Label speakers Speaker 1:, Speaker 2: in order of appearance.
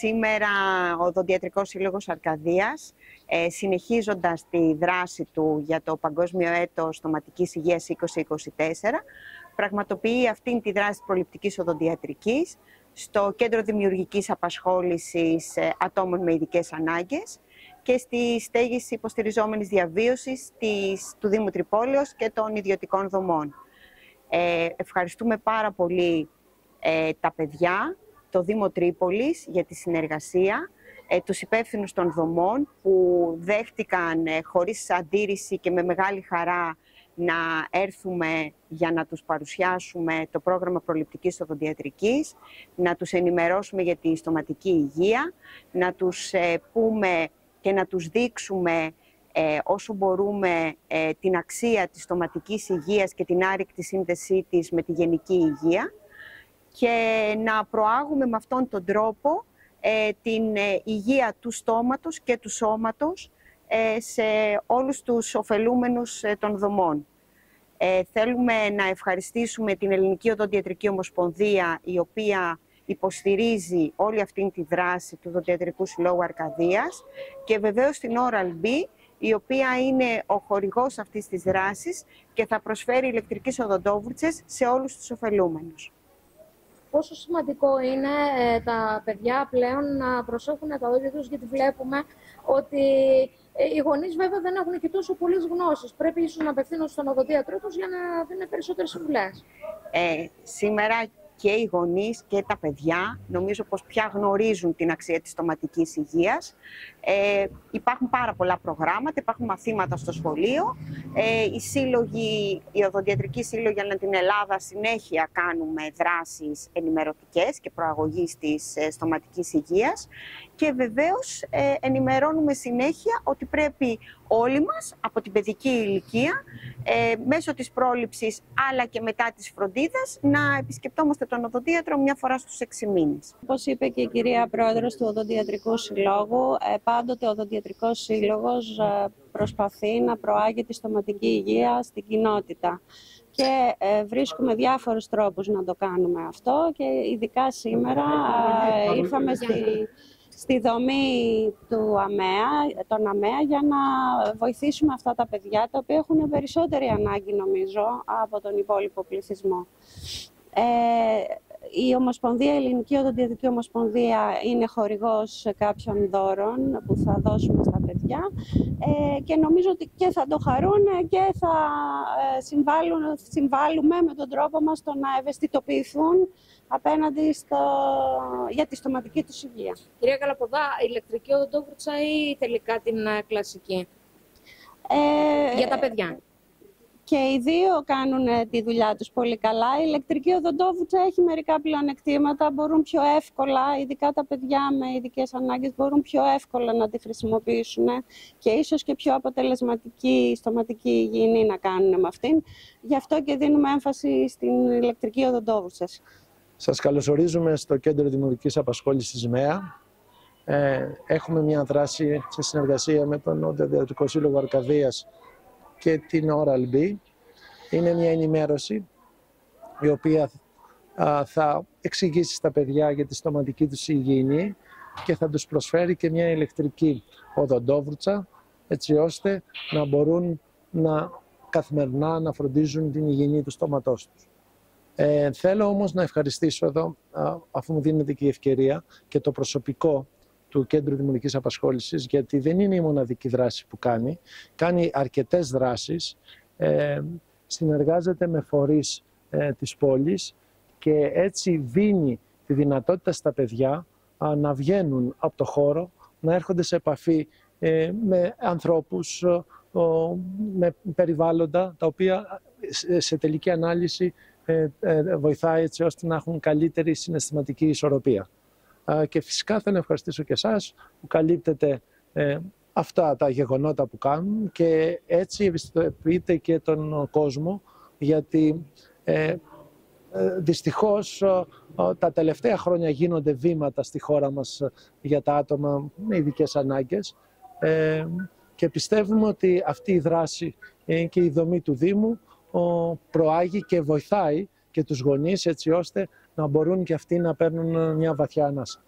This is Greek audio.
Speaker 1: Σήμερα ο Δοντιατρικός Σύλλογος Αρκαδίας, ε, συνεχίζοντας τη δράση του για το Παγκόσμιο Έτος Στοματικής Υγείας 2024, πραγματοποιεί αυτήν τη δράση της προληπτικής οδοντιατρικής στο Κέντρο Δημιουργικής Απασχόλησης ε, Ατόμων με Ειδικές Ανάγκες και στη στέγηση υποστηριζόμενης διαβίωσης της, του Δήμου Τρυπόλεως και των ιδιωτικών δομών. Ε, ευχαριστούμε πάρα πολύ ε, τα παιδιά το Δήμο Τρίπολης για τη συνεργασία, ε, τους υπεύθυνους των δομών που δέχτηκαν ε, χωρίς αντίρρηση και με μεγάλη χαρά να έρθουμε για να τους παρουσιάσουμε το πρόγραμμα προληπτικής οδοντιατρικής, να τους ενημερώσουμε για τη στοματική υγεία, να τους ε, πούμε και να τους δείξουμε όσο μπορούμε την αξία της στοματικής υγείας και την άρρηκτη σύνδεσή της με τη γενική υγεία και να προάγουμε με αυτόν τον τρόπο ε, την ε, υγεία του στόματος και του σώματος ε, σε όλους τους ωφελούμενους των δομών. Θέλουμε να ευχαριστήσουμε την Ελληνική Οδοντιατρική Ομοσπονδία, η οποία υποστηρίζει όλη αυτή τη δράση του Οδοντιατρικού Συλλόγου Αρκαδίας και βεβαίως την Oral B, η οποία είναι ο χορηγός αυτής της δράσης και θα προσφέρει ηλεκτρικές οδοντόβουρτσες σε όλους τους ωφελούμενους
Speaker 2: πόσο σημαντικό είναι ε, τα παιδιά πλέον να προσέχουν τα δόντια τους, γιατί βλέπουμε ότι ε, οι γονείς βέβαια δεν έχουν και τόσο πολλές γνώσεις. Πρέπει ίσως να απευθύνουν στον οδοντίατρό τους για να δίνουν περισσότερες συμβουλές.
Speaker 1: Ε, σήμερα και οι γονείς και τα παιδιά νομίζω πως πια γνωρίζουν την αξία της στοματικής υγείας. Ε, υπάρχουν πάρα πολλά προγράμματα, υπάρχουν μαθήματα στο σχολείο. Ε, οι σύλλογοι, οι οδοντιατρικοί σύλλογοι ανά την Ελλάδα συνέχεια κάνουμε δράσεις ενημερωτικές και προαγωγής της ε, στοματικής υγείας και βεβαίως ε, ενημερώνουμε συνέχεια ότι πρέπει όλοι μας από την παιδική ηλικία ε, μέσω της πρόληψης αλλά και μετά της φροντίδας να επισκεπτόμαστε τον οδοντίατρο μια φορά στους 6 μήνες.
Speaker 3: Όπως είπε και η κυρία Πρόεδρος του Οδοντιατρικού Συλλόγου, ε, πάντοτε ο Οδοντιατρικός Σύλλογος ε, προσπαθεί να προάγει τη στοματική υγεία στην κοινότητα και ε, βρίσκουμε διάφορους τρόπους να το κάνουμε αυτό και ειδικά σήμερα ήρθαμε στη στη δομή του ΑΜΕΑ, των ΑΜΕΑ για να βοηθήσουμε αυτά τα παιδιά τα οποία έχουν περισσότερη ανάγκη νομίζω από τον υπόλοιπο πληθυσμό. Ε, η Ομοσπονδία, η Ελληνική Οδοντιατρική Ομοσπονδία είναι χορηγός κάποιων δώρων που θα δώσουμε στα παιδιά ε, και νομίζω ότι και θα το χαρούν και θα ε, συμβάλλουν, συμβάλλουμε με τον τρόπο μας στο να ευαισθητοποιηθούν απέναντι στο, για τη στοματική τους υγεία.
Speaker 2: Κυρία Καλαποδά, ηλεκτρική οδοντόβουρτσα ή τελικά την ε, κλασική; Ε, για τα παιδιά.
Speaker 3: Και οι δύο κάνουν ε, τη δουλειά τους πολύ καλά. Η ηλεκτρική οδοντόβουρτσα έχει μερικά πλεονεκτήματα, μπορούν πιο εύκολα, ειδικά τα παιδιά με ειδικές ανάγκες, μπορούν πιο εύκολα να τη χρησιμοποιήσουν και ίσως και πιο αποτελεσματική στοματική υγιεινή να κάνουν με αυτήν. Γι' αυτό και δίνουμε έμφαση στην ηλεκτρική οδοντόβουρτσα.
Speaker 4: Σας καλωσορίζουμε στο Κέντρο Δημιουργικής Απασχόλησης ΜΕΑ. Ε, έχουμε μια δράση σε συνεργασία με τον Οδοντιατρικό Σύλλογο Αρκαδίας και την Oral B. Είναι μια ενημέρωση η οποία θα εξηγήσει στα παιδιά για τη στοματική τους υγιεινή και θα τους προσφέρει και μια ηλεκτρική οδοντόβρουτσα έτσι ώστε να μπορούν να καθημερινά να φροντίζουν την υγιεινή του στόματός τους. Ε, θέλω όμως να ευχαριστήσω εδώ, αφού μου δίνεται και η ευκαιρία, και το προσωπικό του Κέντρου Δημιουργικής Απασχόλησης, γιατί δεν είναι η μοναδική δράση που κάνει. Κάνει αρκετές δράσεις, ε, συνεργάζεται με φορείς ε, της πόλης και έτσι δίνει τη δυνατότητα στα παιδιά να βγαίνουν από το χώρο, να έρχονται σε επαφή ε, με ανθρώπους, με περιβάλλοντα, τα οποία σε τελική ανάλυση ε, ε, βοηθάει έτσι ώστε να έχουν καλύτερη συναισθηματική ισορροπία. Και φυσικά θέλω να ευχαριστήσω και εσάς που καλύπτετε ε, αυτά τα γεγονότα που κάνουν και έτσι ευαισθητοποιείτε και τον κόσμο γιατί ε, δυστυχώς τα τελευταία χρόνια γίνονται βήματα στη χώρα μας για τα άτομα με ειδικές ανάγκες και πιστεύουμε ότι αυτή η δράση και η δομή του Δήμου προάγει και βοηθάει και τους γονείς έτσι ώστε να μπορούν και αυτοί να παίρνουν μια βαθιά ανάσα.